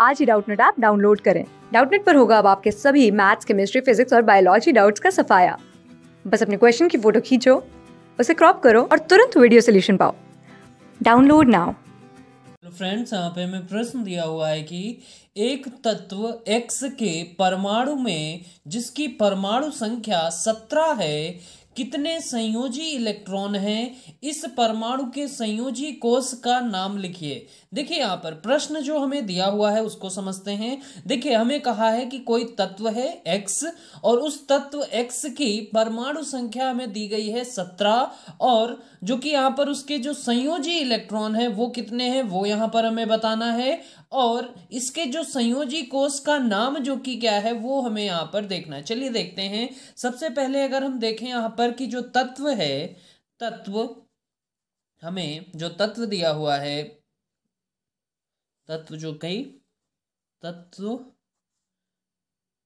आज ही Doubtnut app download करें। डाउटनेट पर होगा अब आपके सभी मैथ्स, केमिस्ट्री, फिजिक्स और बायोलॉजी डाउट्स का सफाया। बस अपने क्वेश्चन की फ़ोटो खींचो, उसे क्रॉप करो और तुरंत वीडियो सोल्यूशन पाओ। Download now. फ्रेंड्स, यहाँ पे हमें प्रश्न दिया हुआ है कि एक तत्व x के परमाणु में जिसकी परमाणु संख्या सत्रह है कितने संयोजी इलेक्ट्रॉन हैं? इस परमाणु के संयोजी कोष का नाम लिखिए। देखिए यहाँ पर, प्रश्न जो हमें दिया हुआ है उसको समझते हैं। देखिए, हमें कहा है कि कोई तत्व है x, और उस तत्व x की परमाणु संख्या हमें दी गई है सत्रह, और जो कि यहाँ पर उसके जो संयोजी इलेक्ट्रॉन है, वो कितने हैं, वो यहाँ पर हमें बताना है। और इसके जो संयोजी कोष का नाम जो कि क्या है, वो हमें यहाँ पर देखना है। चलिए देखते हैं। सबसे पहले अगर हम देखें यहाँ पर कि जो तत्व है, तत्व हमें जो तत्व दिया हुआ है, तत्व जो कई, तत्व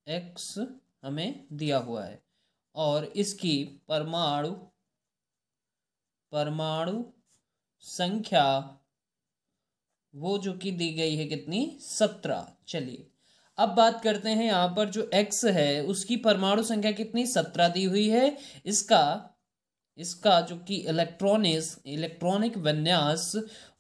एक्स हमें दिया हुआ है। और इसकी परमाणु परमाणु संख्या वो जो कि दी गई है कितनी? सत्रह। चलिए। अब बात करते हैं यहाँ पर जो x है, उसकी परमाणु संख्या कितनी? सत्रह दी हुई है। इसका इसका जो कि इलेक्ट्रॉनिक्स इलेक्ट्रॉनिक विन्यास,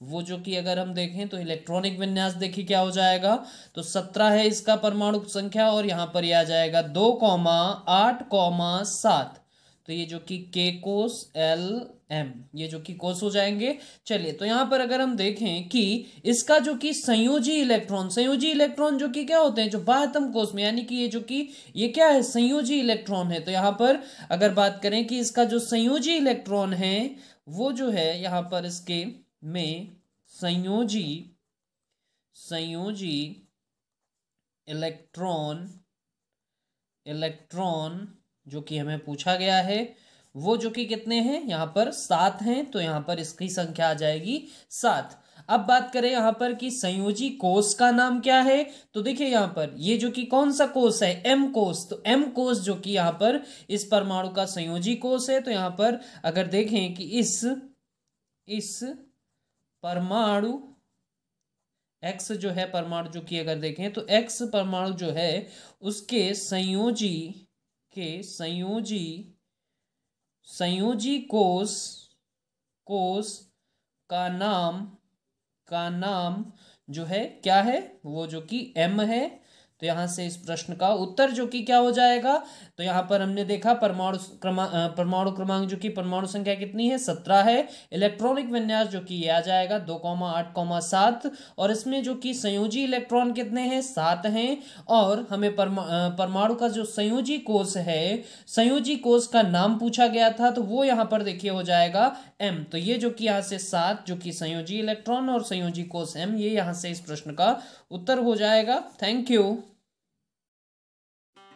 वो जो कि अगर हम देखें तो इलेक्ट्रॉनिक विन्यास देखिए क्या हो जाएगा। तो सत्रह है इसका परमाणु संख्या और यहाँ पर यह आ जाएगा दो कौमा आठ कौमा सात। तो ये जो कि के कोस एल एम, ये जो कि कोस हो जाएँगे। चलिए तो यहाँ पर अगर हम देखें कि इसका जो कि संयोजी इलेक्ट्रॉन संयोजी इलेक्ट्रॉन जो कि क्या होते हैं? जो बाह्यतम कोष में, यानी कि ये जो कि, ये क्या है? संयोजी इलेक्ट्रॉन है। तो यहाँ पर अगर बात करें कि इसका जो संयोजी इलेक्ट्रॉन है, वो जो है यहाँ पर इसके में संयोजी संयोजी इलेक्ट्रॉन इलेक्ट्रॉन जो कि हमें पूछा गया है वो जो कि कितने हैं? यहाँ पर सात हैं तो यहाँ पर इसकी संख्या आ जाएगी सात। अब बात करें यहाँ पर कि संयोजी कोष का नाम क्या है? तो देखिए यहाँ पर, ये जो कि कौन सा कोष है? एम कोष तो एम कोष जो कि यहाँ पर इस परमाणु का संयोजी कोष है। तो यहाँ पर अगर देखें कि इस इस परमाणु एक्स जो है, परमाणु जो कि अगर देखें तो एक्स परमाणु जो है, उसके संयोजी के संयोजी संयोजी कोष कोष का नाम का नाम जो है, क्या है? वो जो कि एम है तो यहाँ से इस प्रश्न का उत्तर जो कि क्या हो जाएगा? तो यहाँ पर हमने देखा परमाणु क्रमांक परमाणु क्रमांक जो कि परमाणु संख्या कितनी है? सत्रह है। इलेक्ट्रॉनिक विन्यास जो कि ये आ जाएगा, दो कौमा आठ कौमा सात। और इसमें जो कि संयोजी इलेक्ट्रॉन कितने हैं? सात हैं। और हमें परमाणु का जो संयोजी कोष है, संयोजी कोष का नाम पूछा गया था तो वो यहाँ पर देखिए हो जाएगा एम तो ये जो कि यहाँ से सात, जो कि संयोजी इलेक्ट्रॉन और संयोजी कोष एम ये यहाँ से इस प्रश्न का उत्तर हो जाएगा। Thank you